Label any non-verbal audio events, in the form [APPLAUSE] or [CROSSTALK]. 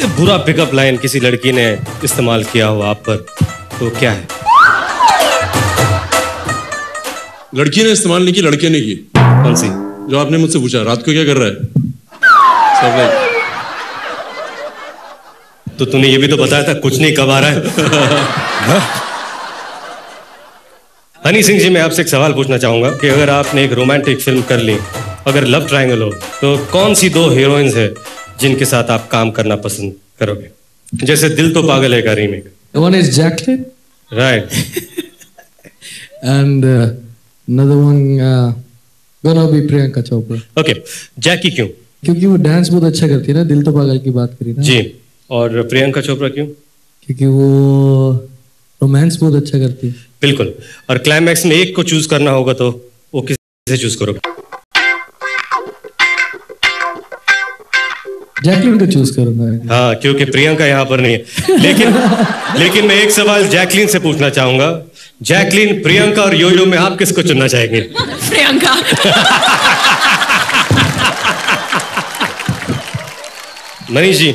सबसे बुरा pickup line किसी लड़की ने इस्तेमाल किया हो आप पर तो क्या है? लड़की ने इस्तेमाल नहीं की लड़के ने की। कौन सी? जो आपने मुझसे पूछा रात को क्या कर रहा है? सब तो तूने ये भी तो बताया था कुछ नहीं कब आ रहा है। हाँ? [LAUGHS] हनी सिंह जी मैं आपसे एक सवाल पूछना चाहूँगा कि अगर आपने एक रोमांटिक फ़िल्म कर ली अगर लव ट्रायंगल हो तो कौन सी दो हीरोइंस है जिनके साथ आप काम करना पसंद करोगे। जैसे दिल तो पागल है का remake One is Jacqueline, right [LAUGHS] and uh, another one uh, gonna be Priyanka Chopra. Okay Jackie क्यों? क्योंकि वो डांस बहुत अच्छा करती है ना दिल तो पागल की बात करी ना। जी और प्रियंका चोपड़ा क्यों? क्योंकि वो रोमांस बहुत अच्छा करती है। बिल्कुल और क्लाइमैक्स में एक को चूज़ करना होगा तो वो किसे चूज़ करोगे? जैकलिन को चूज़ करूँगा। हाँ क्योंकि प्रियंका यहाँ पर नहीं है। लेकिन लेकिन मैं एक सवाल जैकलिन से पूछना चाहूँगा। जैकलिन प्रियंका और योयो में आप किसको चुनना चाहेंगे? प्रियंका। मनीष जी